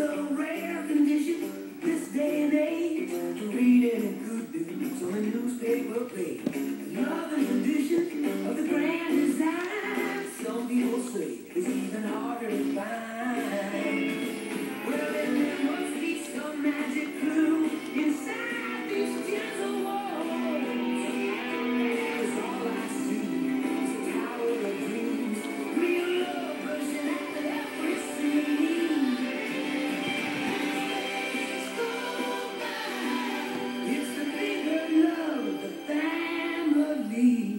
is rare condition this day and age. to read any good news on a newspaper page. free.